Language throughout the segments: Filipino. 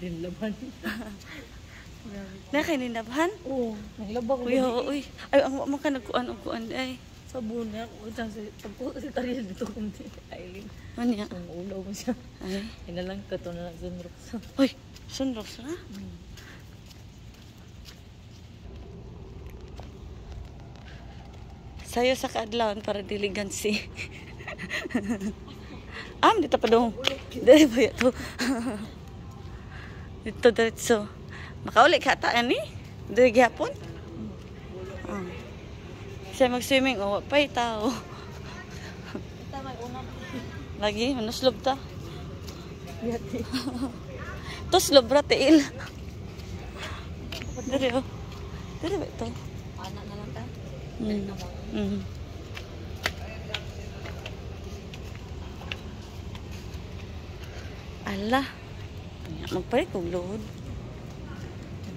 din laban. Na kay ninabhan? Oo, naglaba ko. Kuya, gani. uy. Ay, ang man ka nagkuan og kuan ay. Sabon niya ako. Utang sa pagko si Tariel dito kung si Aileen. Ano niya? Ang ulaw mo siya. Ay. Inalang ka to na lang sunrok sa. Uy, sunrox na. Sayo sa kaadlawan para diligan si. Am, dito pa dong. Dito ba ito? Dito diretso. Makauli ka ta ani? Dito gyapon? Oh. Siya mag-swimming, oh, pa'y tao. Lagi, manuslob ta. Yati. Tos lobra tiil. Dari oh. Ba ito? Anak na lang ta. Mm. Mm. Ala. Magpalit kong load.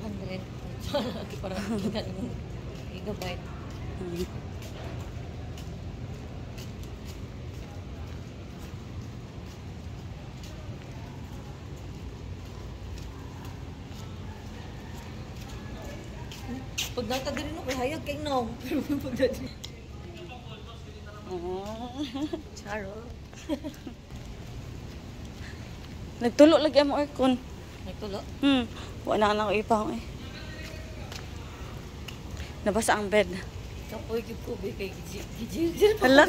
100. Para gigabyte. Pag natagari no, kay hayag kay no. Pag dati. Oh. Charo. Nagtulo lagi ang aircon. Nagtulo. Hmm. Wala na ako ipang eh. Nabasa ang bed. Kapoy Kobe kay Gijil. Hala.